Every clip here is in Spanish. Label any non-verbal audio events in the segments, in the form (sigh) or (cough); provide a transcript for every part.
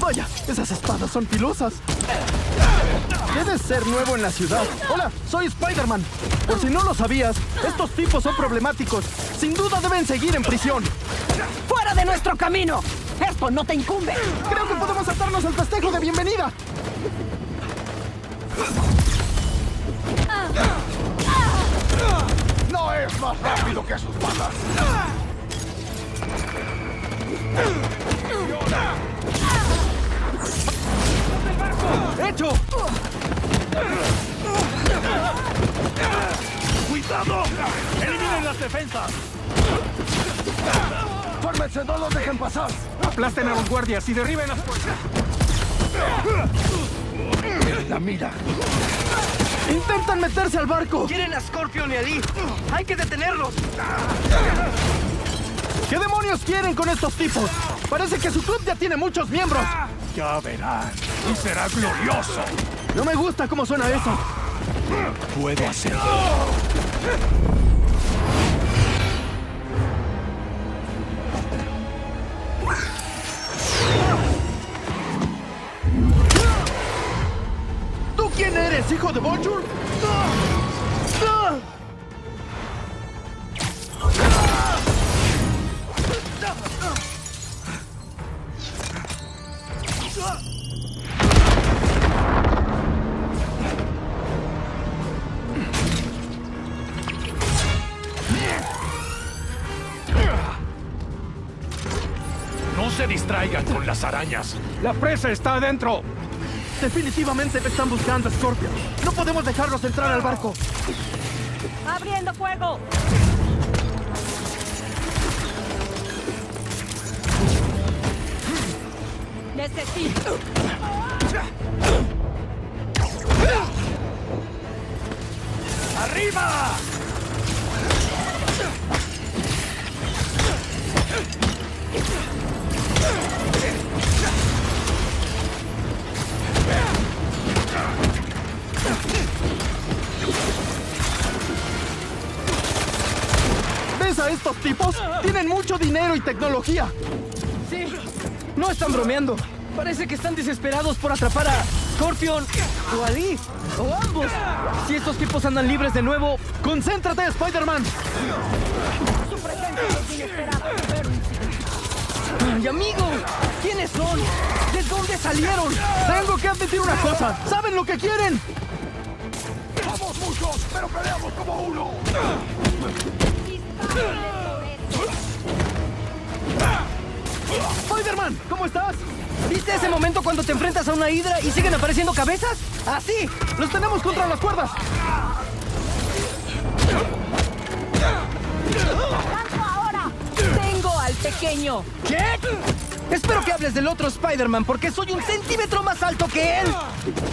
Vaya, esas espadas son filosas. Debes ser nuevo en la ciudad. Hola, soy Spider-Man. Por si no lo sabías, estos tipos son problemáticos. Sin duda deben seguir en prisión. ¡Fuera de nuestro camino! ¡Esto no te incumbe! Creo que podemos atarnos al festejo de bienvenida. ¡No es más rápido que sus balas! ¡Hecho! ¡Cuidado! ¡Eliminen las defensas! ¡Fórmense! ¡No los dejen pasar! Aplasten a los guardias y derriben las puertas. ¡La mira! ¡Intentan meterse al barco! ¡Quieren a Scorpion y a Lee! ¡Hay que detenerlos! ¿Qué demonios quieren con estos tipos? Parece que su club ya tiene muchos miembros. Ya verán. Y será glorioso. No me gusta cómo suena eso. Puedo hacerlo. Eres, hijo de Vulture? No se distraigan con las arañas. La presa está adentro. Definitivamente me están buscando, Scorpio. No podemos dejarlos entrar al barco. ¡Abriendo fuego! Necesito. ¡Arriba! ¿Ves a estos tipos? Tienen mucho dinero y tecnología. Sí, no están bromeando. Parece que están desesperados por atrapar a Scorpion o a Lee, o ambos. Si estos tipos andan libres de nuevo, ¡Concéntrate, Spider-Man! Su presencia es inesperada, pero ¡Ay, amigo! ¿Quiénes son? ¿De dónde salieron? Tengo que admitir una cosa. ¿Saben lo que quieren? ¡Somos muchos, pero peleamos como uno! Ese momento cuando te enfrentas a una hidra y siguen apareciendo cabezas? ¡Así! ¡Los tenemos contra las cuerdas! ¡Tanto ahora! ¡Tengo al pequeño! ¿Qué? Espero que hables del otro Spider-Man porque soy un centímetro más alto que él.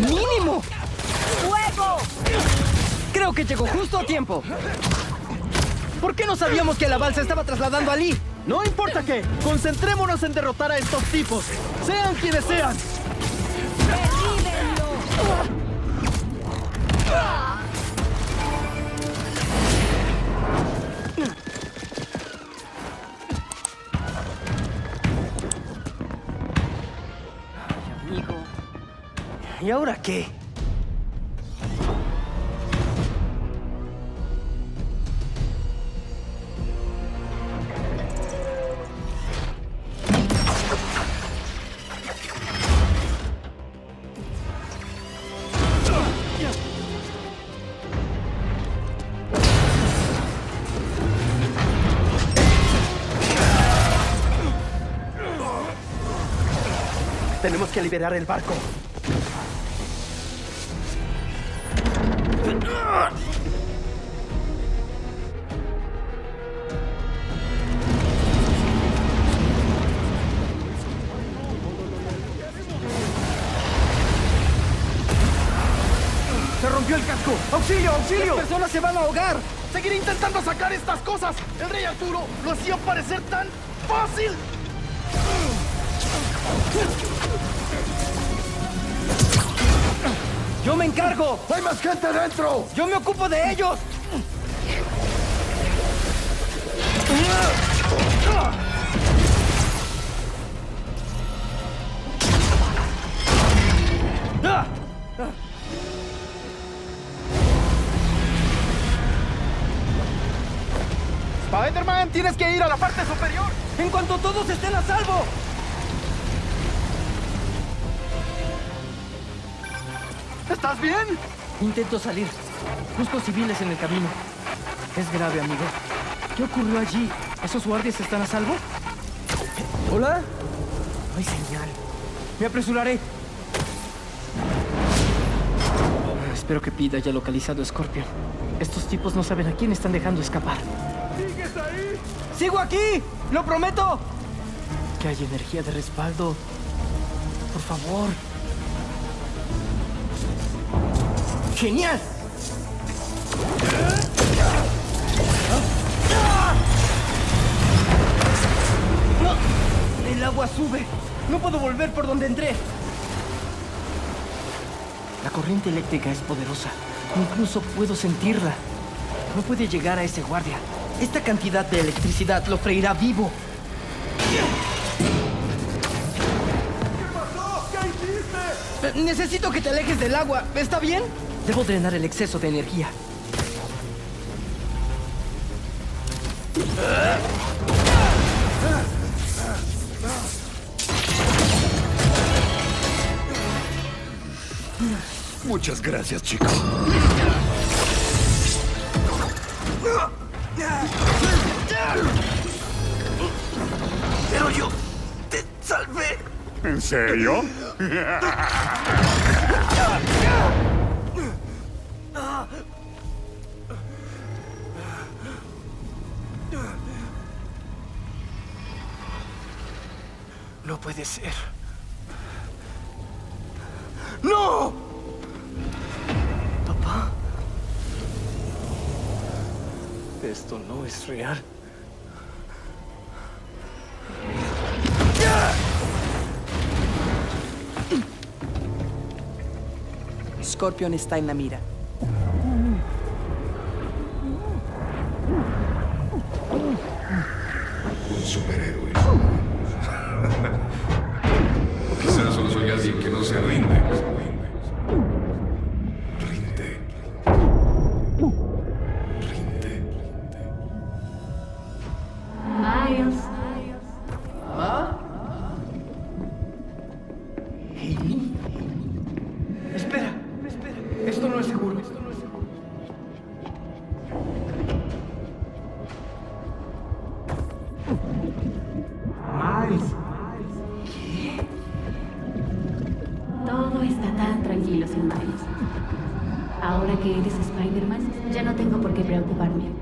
¡Mínimo! ¡Fuego! Creo que llegó justo a tiempo. ¿Por qué no sabíamos que la balsa estaba trasladando a Lee? No importa qué, concentrémonos en derrotar a estos tipos, sean quienes sean. ¡Derríbenlo! Amigo. ¿Y ahora qué? Tenemos que liberar el barco. Se rompió el casco. ¡Auxilio, auxilio! ¡Las personas se van a ahogar! Seguiré intentando sacar estas cosas. El rey Arturo lo hacía parecer tan fácil. ¡Yo me encargo! ¡Hay más gente dentro! ¡Yo me ocupo de ellos! Spider-Man, tienes que ir a la parte superior. ¡En cuanto todos estén a salvo! ¿Estás bien? Intento salir. Busco civiles en el camino. Es grave, amigo. ¿Qué ocurrió allí? ¿Esos guardias están a salvo? ¿Hola? No hay señal. Me apresuraré. Espero que Pete haya localizado a Scorpion. Estos tipos no saben a quién están dejando escapar. ¿Sigues ahí? ¡Sigo aquí! ¡Lo prometo! Que hay energía de respaldo. Por favor. ¡Genial! ¡No! ¡El agua sube! ¡No puedo volver por donde entré! La corriente eléctrica es poderosa. Incluso puedo sentirla. No puede llegar a ese guardia. Esta cantidad de electricidad lo freirá vivo. Eh, Necesito que te alejes del agua. ¿Está bien? Debo drenar el exceso de energía. Muchas gracias, chico. Pero yo te salvé. ¿En serio? (laughs) No puede ser. ¡No! Papá. Esto no es real. Scorpion está en la mira. Un (laughs) Todo está tan tranquilo sin Miles. Ahora que eres Spider-Man, ya no tengo por qué preocuparme.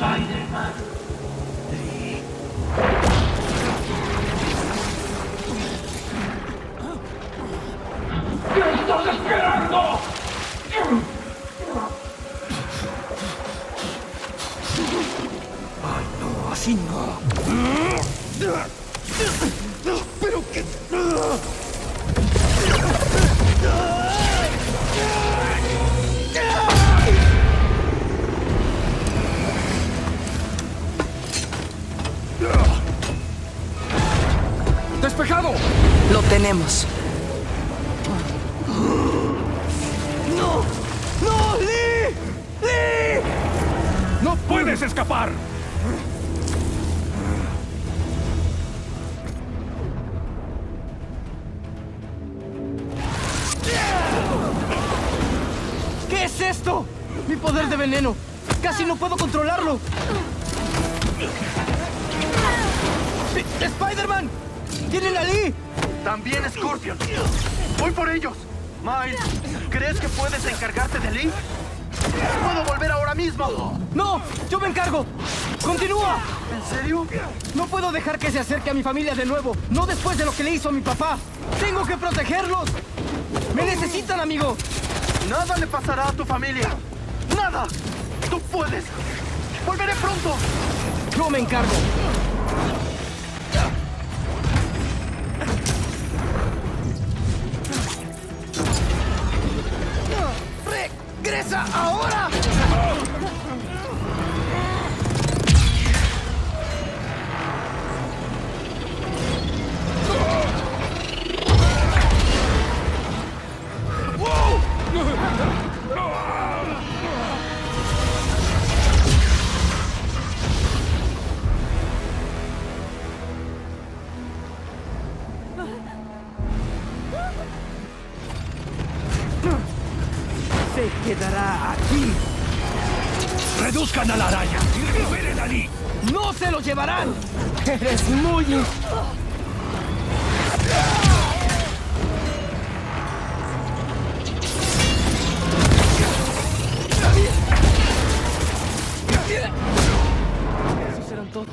Spider-Man. ¡Despejado! Lo tenemos. ¡No! ¡No! ¡Lee! ¡Lee! ¡No puedes escapar! ¿Qué es esto? Mi poder de veneno. ¡Casi no puedo controlarlo! ¡Eh, ¡Spider-Man! ¡Tienen a Lee! También Scorpion. Voy por ellos. Miles, ¿crees que puedes encargarte de Lee? Puedo volver ahora mismo. ¡No! ¡Yo me encargo! ¡Continúa! ¿En serio? No puedo dejar que se acerque a mi familia de nuevo. No después de lo que le hizo a mi papá. ¡Tengo que protegerlos! ¡Me necesitan, amigo! Nada le pasará a tu familia. Nada. Tú puedes. Volveré pronto. Yo me encargo. Oh! Quedará aquí. Reduzcan a la araña y liberen a Lee. ¡No se lo llevarán! ¡Eres muy... Esos eran todos.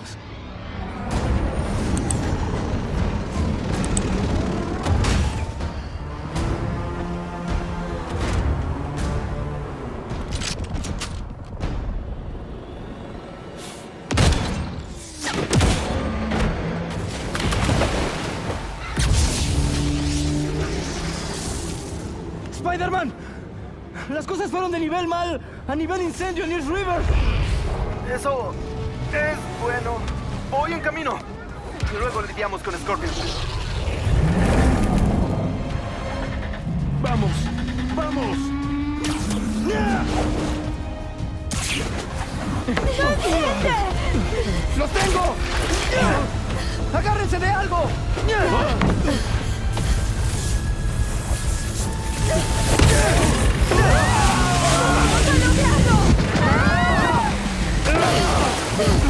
¡Spider-Man! Las cosas fueron de nivel mal a nivel incendio en East River. Eso es bueno. Voy en camino. Y luego lidiamos con Scorpion. Vamos, vamos. ¡Los tengo! ¡Agárrense de algo! ¡No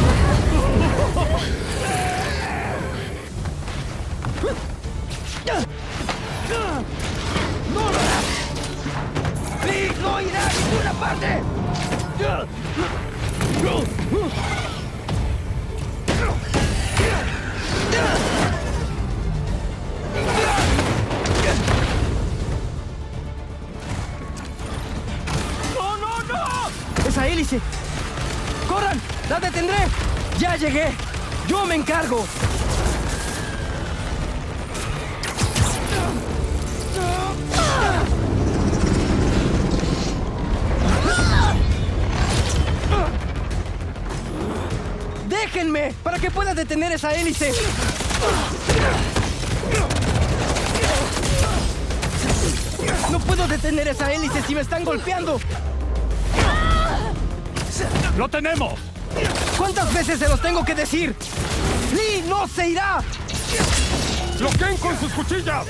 ¡Yo me encargo! ¡Déjenme! ¡Para que pueda detener esa hélice! ¡No puedo detener esa hélice si me están golpeando! ¡Lo tenemos! ¿Cuántas veces se los tengo que decir? ¡Lee no se irá! ¡Bloqueen con sus cuchillas!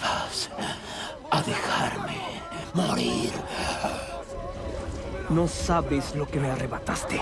Ibas a dejarme morir. No sabes lo que me arrebataste.